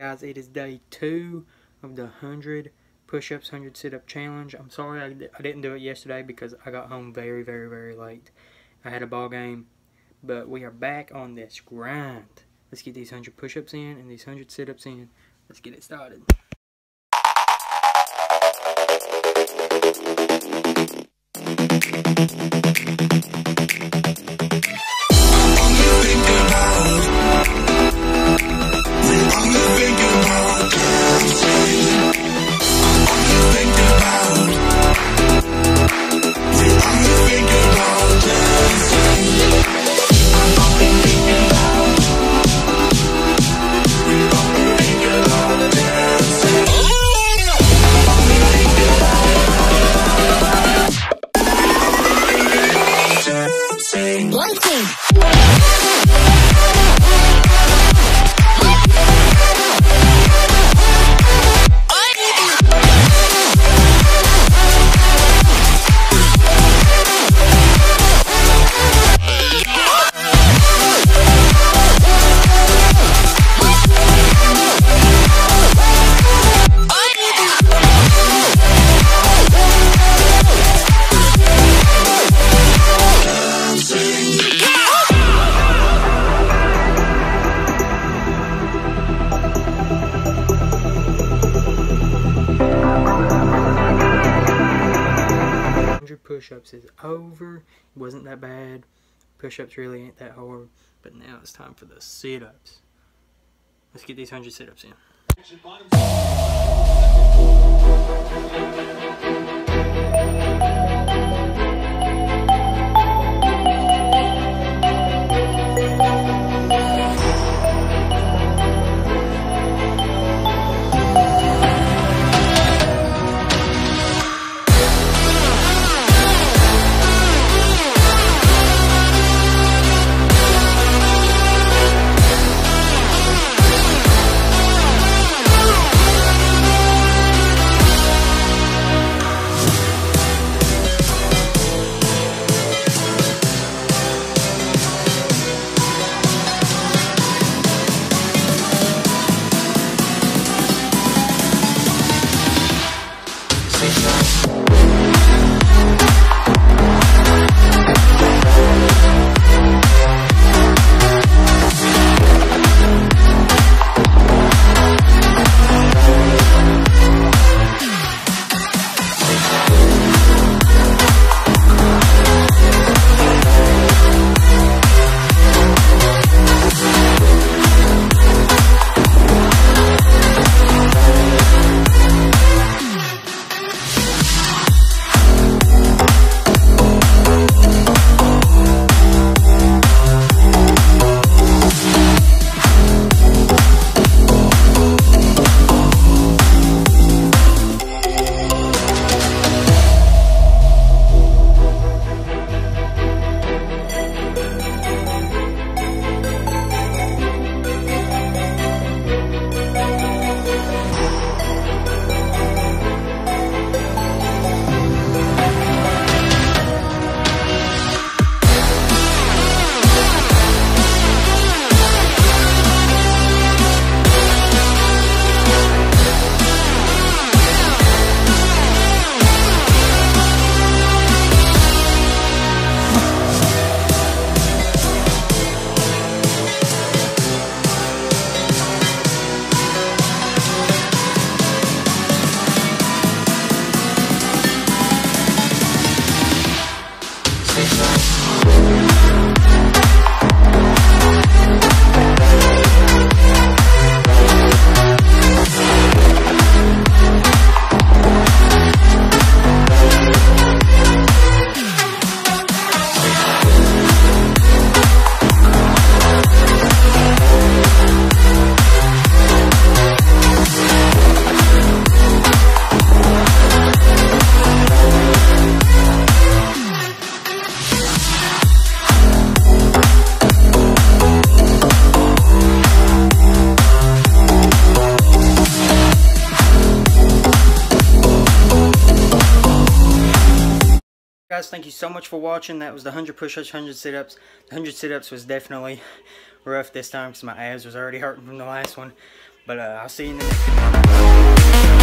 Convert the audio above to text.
Guys, it is day two of the 100 push-ups, 100 sit-up challenge. I'm sorry I, I didn't do it yesterday because I got home very, very, very late. I had a ball game, but we are back on this grind. Let's get these 100 push-ups in and these 100 sit-ups in. Let's get it started. Push-ups is over. It wasn't that bad. Push-ups really ain't that hard. But now it's time for the sit-ups. Let's get these 100 sit-ups in. everything Guys, thank you so much for watching. That was the 100 push-ups, 100 sit-ups. The 100 sit-ups was definitely rough this time because my abs was already hurting from the last one. But uh, I'll see you in the next one.